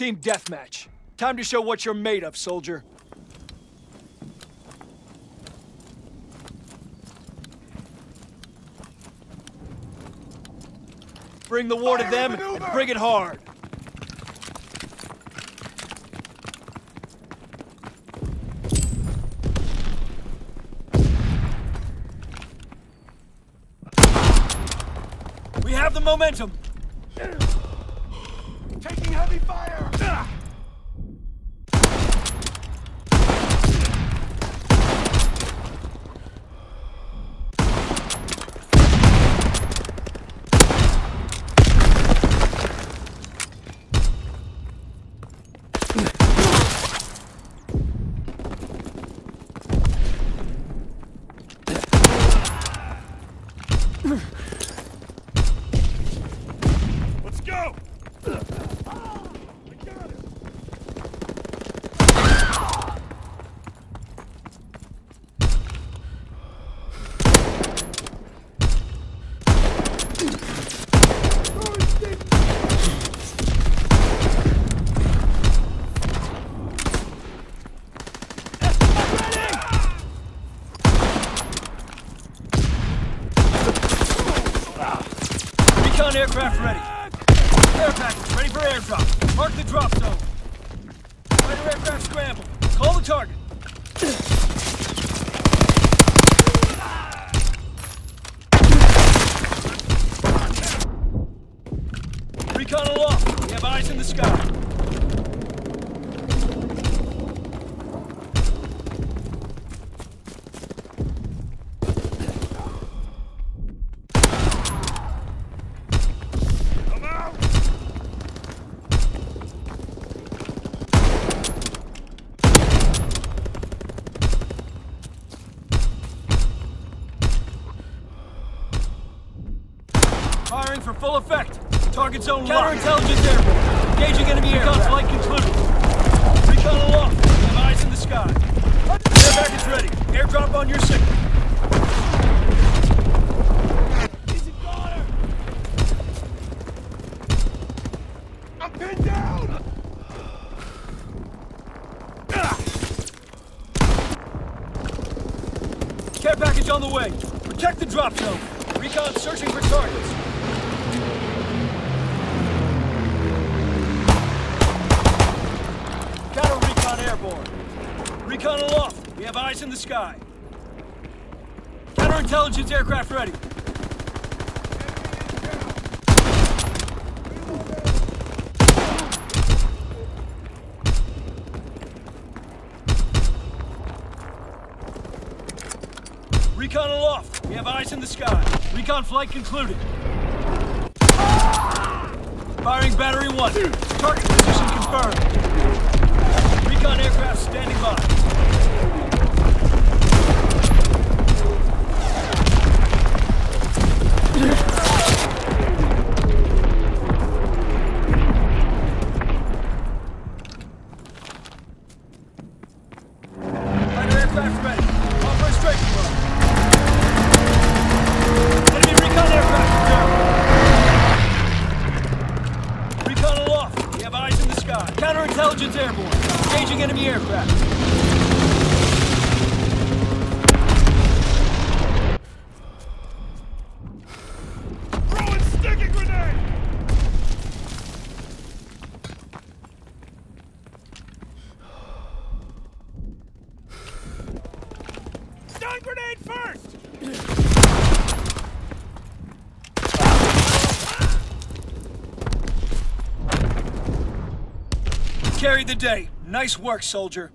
Team deathmatch. Time to show what you're made of, soldier. Bring the war to them maneuver! and bring it hard. We have the momentum. Taking heavy fire! Let's aircraft ready. Air package ready for airdrop. Mark the drop zone. Fighter aircraft scramble. Call the target. Full effect. Target zone locked. Counterintelligence airborne. Engaging enemy aircraft. flight concluded. Recon aloft. Have eyes in the sky. Air package ready. Airdrop on your signal. I'm pinned down! Care package on the way. Protect the drop zone. Recon searching for targets. Airborne. Recon aloft. We have eyes in the sky. Counterintelligence aircraft ready. Recon aloft. We have eyes in the sky. Recon flight concluded. Firing battery one. Target position confirmed. Recon aircraft standing by. Engaging enemy aircraft. Grenade first! Carry the day. Nice work, soldier.